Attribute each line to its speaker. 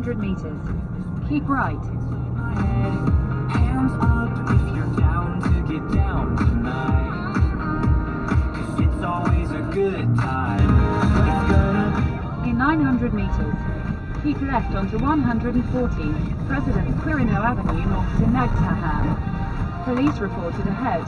Speaker 1: 100 meters. Keep right.
Speaker 2: Hands up if you're down to get down tonight. Cause it's always a good time. It's gonna
Speaker 1: In 900 meters. Keep left onto 114, President Quirino Avenue north to Nagtahan. Police reported ahead.